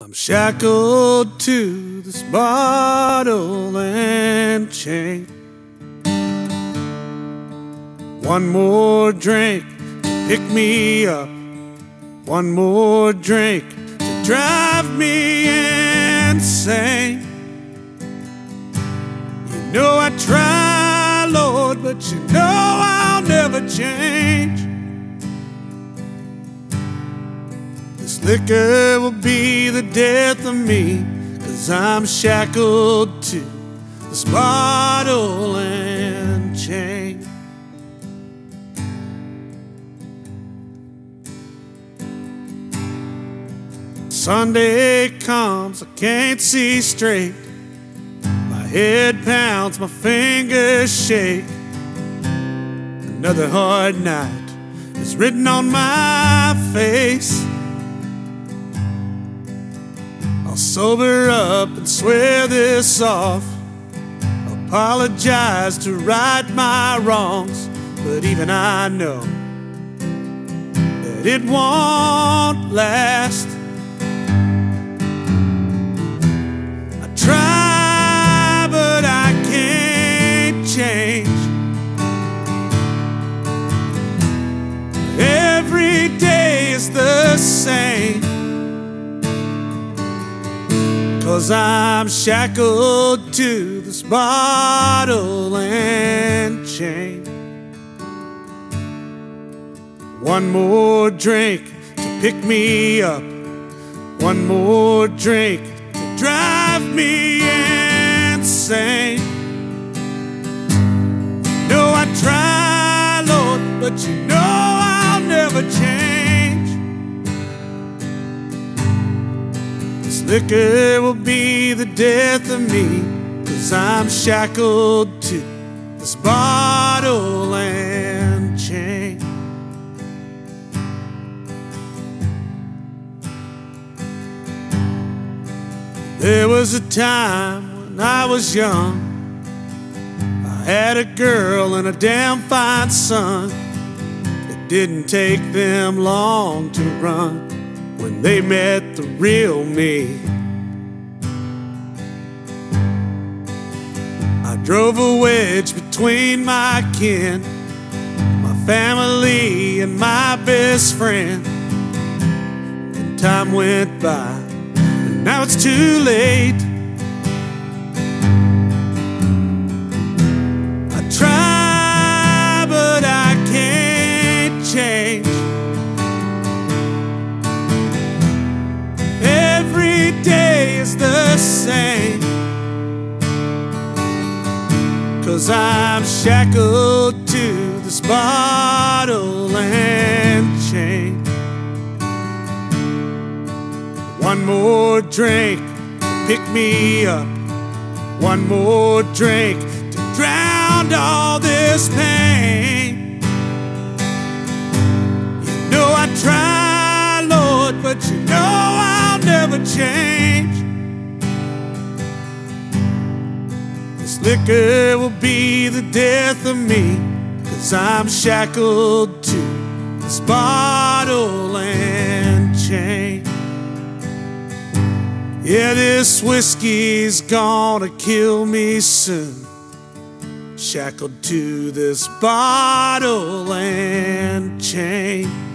I'm shackled to this bottle and chain. One more drink to pick me up. One more drink to drive me insane. You know I try, Lord, but you know I'll never change. Liquor will be the death of me, cause I'm shackled to this bottle and chain. Sunday comes, I can't see straight. My head pounds, my fingers shake. Another hard night is written on my face. Sober up and swear this off. Apologize to right my wrongs, but even I know that it won't last. Cause I'm shackled to this bottle and chain. One more drink to pick me up. One more drink to drive me insane. No, I try, Lord, but you know I'll never change. This liquor will be the death of me, cause I'm shackled to this bottle and chain. There was a time when I was young. I had a girl and a damn fine son. It didn't take them long to run when they met the real me. I drove a wedge between my kin, my family, and my best friend. And time went by, and now it's too late. Cause I'm shackled to this bottle and chain. One more drink to pick me up. One more drink to drown all this pain. You know I try, Lord, but you know I'll never change. Liquor will be the death of me, cause I'm shackled to this bottle and chain. Yeah, this whiskey's gonna kill me soon. Shackled to this bottle and chain.